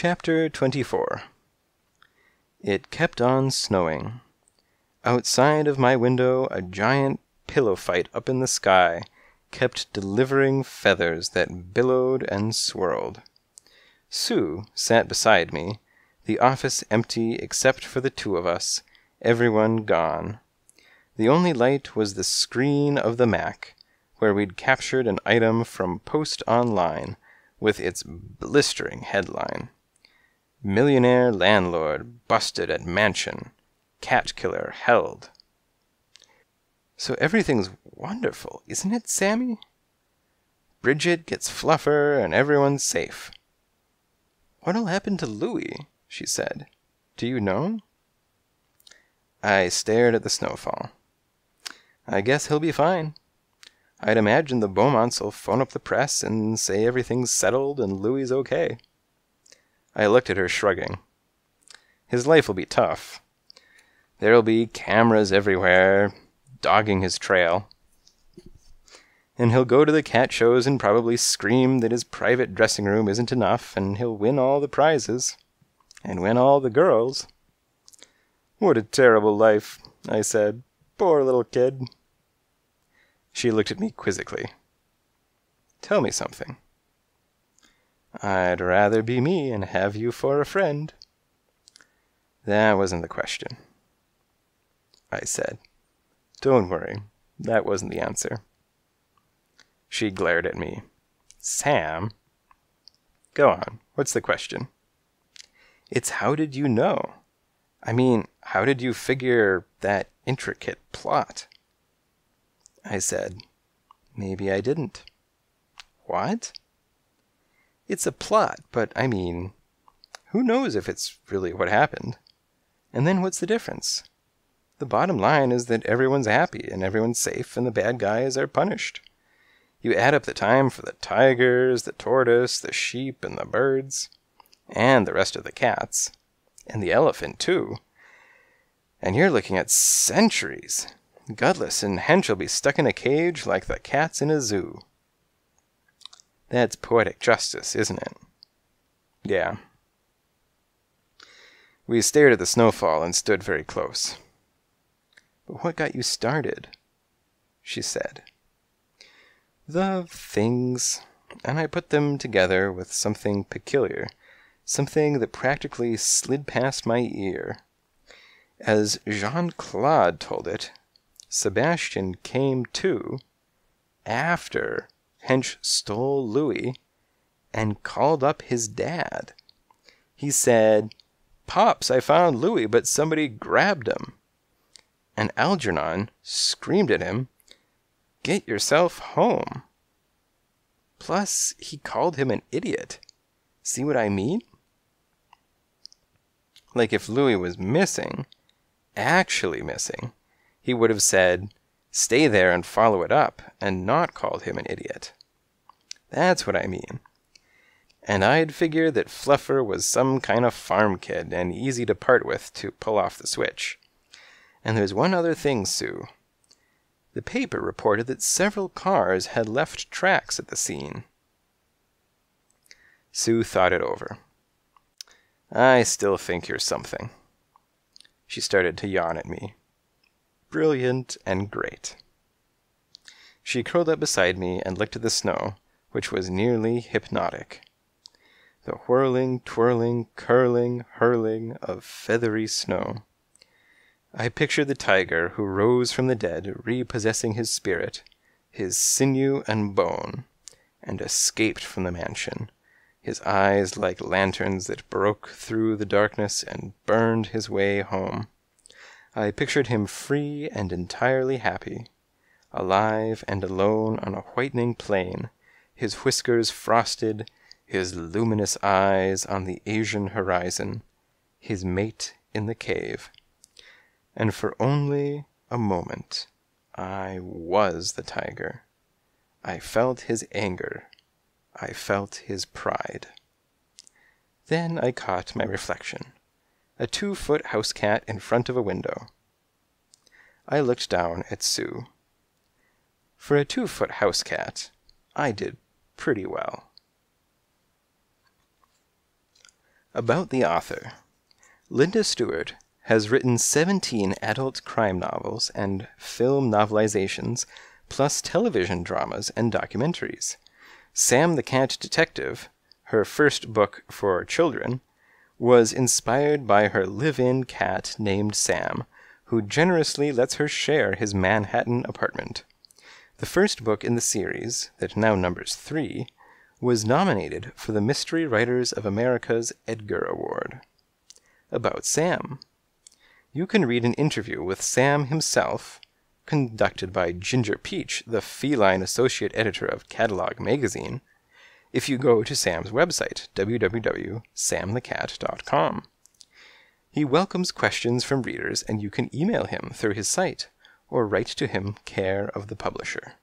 Chapter 24 It kept on snowing. Outside of my window, a giant pillow fight up in the sky kept delivering feathers that billowed and swirled. Sue sat beside me, the office empty except for the two of us, everyone gone. The only light was the screen of the Mac, where we'd captured an item from Post Online with its blistering headline Millionaire landlord busted at mansion. Cat killer held. So everything's wonderful, isn't it, Sammy? Bridget gets fluffer and everyone's safe. What'll happen to Louis? she said. Do you know? I stared at the snowfall. I guess he'll be fine. I'd imagine the Beaumonts'll phone up the press and say everything's settled and Louis's okay. I looked at her, shrugging. His life will be tough. There'll be cameras everywhere, dogging his trail. And he'll go to the cat shows and probably scream that his private dressing room isn't enough, and he'll win all the prizes. And win all the girls. What a terrible life, I said. Poor little kid. She looked at me quizzically. Tell me something. I'd rather be me and have you for a friend. That wasn't the question. I said. Don't worry, that wasn't the answer. She glared at me. Sam? Go on, what's the question? It's how did you know? I mean, how did you figure that intricate plot? I said, Maybe I didn't. What? It's a plot, but I mean, who knows if it's really what happened? And then what's the difference? The bottom line is that everyone's happy and everyone's safe and the bad guys are punished. You add up the time for the tigers, the tortoise, the sheep, and the birds, and the rest of the cats, and the elephant, too. And you're looking at centuries. Gutless and Hench will be stuck in a cage like the cats in a zoo. That's poetic justice, isn't it? Yeah. We stared at the snowfall and stood very close. But what got you started? She said. The things. And I put them together with something peculiar, something that practically slid past my ear. As Jean Claude told it, Sebastian came to after Hench stole Louis and called up his dad. He said, Pops, I found Louis, but somebody grabbed him. And Algernon screamed at him, Get yourself home. Plus, he called him an idiot. See what I mean? Like if Louis was missing, actually missing, he would have said, stay there and follow it up, and not called him an idiot. That's what I mean. And I'd figure that Fluffer was some kind of farm kid and easy to part with to pull off the switch. And there's one other thing, Sue. The paper reported that several cars had left tracks at the scene. Sue thought it over. I still think you're something. She started to yawn at me brilliant, and great. She curled up beside me and looked at the snow, which was nearly hypnotic. The whirling, twirling, curling, hurling of feathery snow. I pictured the tiger who rose from the dead, repossessing his spirit, his sinew and bone, and escaped from the mansion, his eyes like lanterns that broke through the darkness and burned his way home. I pictured him free and entirely happy, alive and alone on a whitening plain, his whiskers frosted, his luminous eyes on the Asian horizon, his mate in the cave. And for only a moment I was the tiger. I felt his anger. I felt his pride. Then I caught my reflection a two foot house cat in front of a window. I looked down at Sue. For a two foot house cat, I did pretty well. About the author. Linda Stewart has written 17 adult crime novels and film novelizations, plus television dramas and documentaries. Sam the Cat Detective, her first book for children, was inspired by her live in cat named Sam, who generously lets her share his Manhattan apartment. The first book in the series, that now numbers three, was nominated for the Mystery Writers of America's Edgar Award. About Sam. You can read an interview with Sam himself, conducted by Ginger Peach, the feline associate editor of Catalog magazine, if you go to Sam's website, www.samthecat.com. He welcomes questions from readers, and you can email him through his site or write to him care of the publisher.